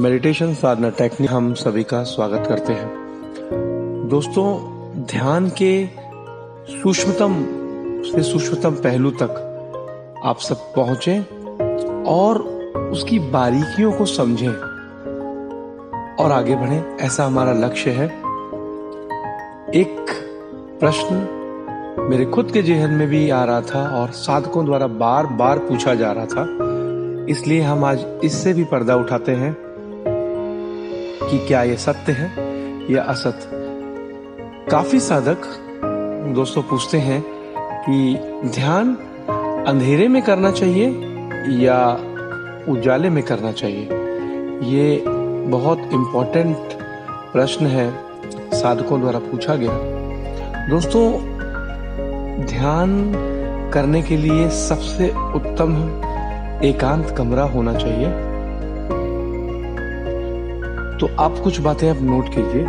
Meditation साधना technique हम सभी का स्वागत करते हैं। दोस्तों, ध्यान के सूक्ष्मतम से सूक्ष्मतम पहलू तक आप सब पहुँचे और उसकी बारीकियों को समझें और आगे बढ़े। ऐसा हमारा लक्ष्य है। एक प्रश्न मेरे खुद के जेहन में भी आ रहा था और साधकों द्वारा बार बार पूछा जा रहा था। इसलिए हम आज इससे भी पर्दा उठाते हैं कि क्या यह सत्य है या असत्य काफ़ी साधक दोस्तों पूछते हैं कि ध्यान अंधेरे में करना चाहिए या उजाले में करना चाहिए। ये बहुत इम्पोर्टेंट प्रश्न है, साधकों द्वारा पूछा गया। दोस्तों, ध्यान करने के लिए सबसे उत्तम एकांत कमरा होना चाहिए। तो आप कुछ बातें अब नोट कीजिए।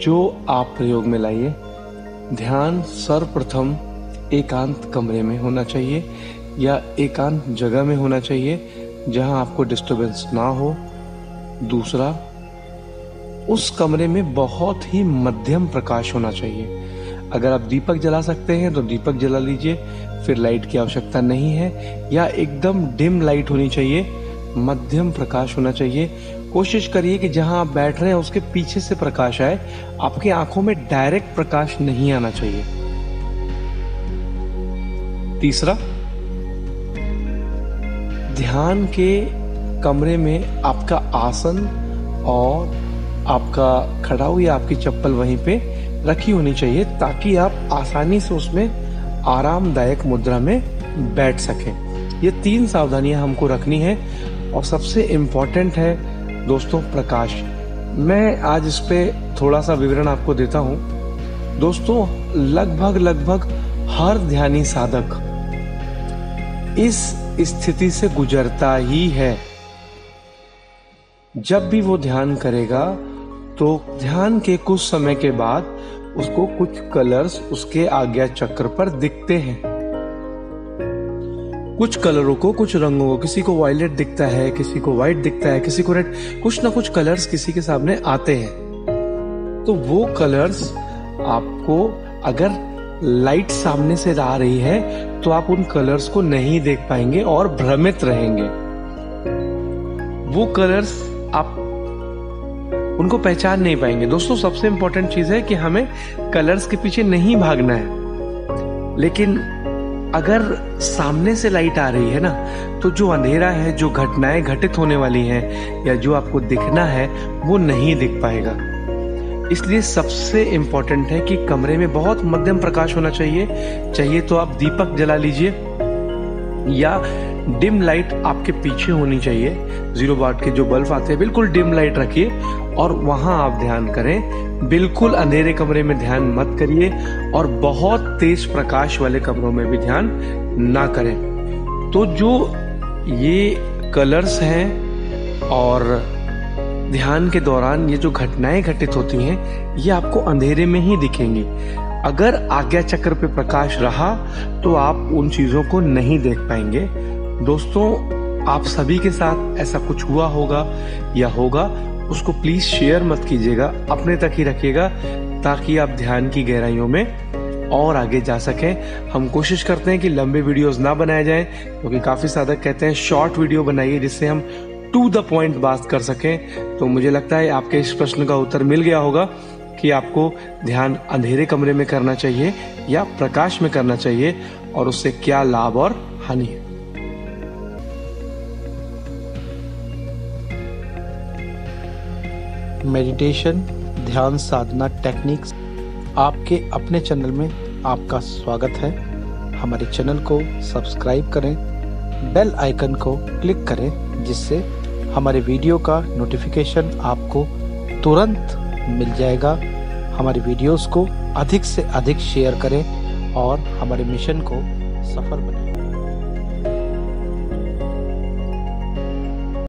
जो आप प्रयोग में लाइए। ध्यान सर्वप्रथम एकांत कमरे में होना चाहिए या एकांत जगह में होना चाहिए, जहाँ आपको डिस्टरबेंस ना हो। दूसरा, उस कमरे में बहुत ही मध्यम प्रकाश होना चाहिए। अगर आप दीपक जला सकते हैं तो दीपक जला लीजिए। फिर लाइट की आवश्यकता नहीं है, या एकदम डिम लाइट होनी चाहिए, मध्यम प्रकाश होना चाहिए। कोशिश करिए कि जहाँ आप बैठ रहे हैं, उसके पीछे से प्रकाश आए। आपकी आँखों में डायरेक्ट प्रकाश नहीं आना चाहिए। तीसरा, ध्यान के कमरे में आपका आसन और आपका खड़ा हुई, आपकी चप्पल वहीं पे रखी होनी चाहिए, ताकि आप आसानी से उसमें आरामदायक मुद्रा में बैठ सकें। ये तीन सावधानियाँ हमको रखनी है और सबसे इम्पोर्टेंट है, दोस्तों, प्रकाश। मैं आज इस पे थोड़ा सा विवरण आपको देता हूँ। दोस्तों, लगभग लगभग हर ध्यानी साधक इस स्थिति से गुजरता ही है। जब भी वो ध्यान करेगा तो ध्यान के कुछ समय के बाद उसको कुछ कलर्स उसके आज्ञा चक्र पर दिखते हैं। कुछ कलरों को, कुछ रंगों को, किसी को वायलेट दिखता है, किसी को व्हाइट दिखता है, किसी को रेड कुछ ना कुछ कलर्स किसी के सामने आते हैं। तो वो कलर्स आपको अगर लाइट सामने से आ रही है तो आप उन कलर्स को नहीं देख पाएँगे और भ्रमित रहेंगे। वो कलर्स आप उनको पहचान नहीं पाएँगे। दोस्तों, सबसे इंपॉर्टेंट चीज़ है कि हमें कलर्स के पीछे नहीं भागना है। लेकिन अगर सामने से लाइट आ रही है ना तो जो अंधेरा है, जो घटनाएँ घटित होने वाली हैं, या जो आपको दिखना है, वो नहीं दिख पाएगा। इसलिए सबसे इंपॉर्टेंट है कि कमरे में बहुत मध्यम प्रकाश होना चाहिए। चाहिए तो आप दीपक जला लीजिए, या डिम लाइट आपके पीछे होनी चाहिए। ज़ीरो वाट के जो बल्ब आते हैं, बिल्कुल डिम लाइट रखिए और वहाँ आप ध्यान करें। बिल्कुल अंधेरे कमरे में ध्यान मत करिए और बहुत तेज प्रकाश वाले कमरों में भी ध्यान ना करें। तो जो ये कलर्स हैं और ध्यान के दौरान ये जो घटनाएँ घटित होती हैं, ये आपको अंधेरे में ही दिखेंगी। अगर आज्ञा चक्र पे प्रकाश रहा तो आप उन चीज़ों को नहीं देख पाएँगे। दोस्तों, आप सभी के साथ ऐसा कुछ हुआ होगा या होगा, उसको प्लीज़ शेयर मत कीजिएगा, अपने तक ही रखिएगा, ताकि आप ध्यान की गहराइयों में और आगे जा सकें। हम कोशिश करते हैं कि लंबे वीडियोस ना बनाए जाएँ, क्योंकि तो काफ़ी साधक कहते हैं शॉर्ट वीडियो बनाइए जिससे हम टू द पॉइंट बात कर सकें। तो मुझे लगता है आपके इस प्रश्न का उत्तर मिल गया होगा कि आपको ध्यान अंधेरे कमरे में करना चाहिए या प्रकाश में करना चाहिए, और उससे क्या लाभ और हानि है। मेडिटेशन, ध्यान साधना टेक्निक्स आपके अपने चैनल में आपका स्वागत है। हमारे चैनल को सब्सक्राइब करें, बेल आइकन को क्लिक करें, जिससे हमारे वीडियो का नोटिफिकेशन आपको तुरंत मिल जाएगा। हमारे वीडियोस को अधिक से अधिक शेयर करें और हमारे मिशन को सफल बनाएँ।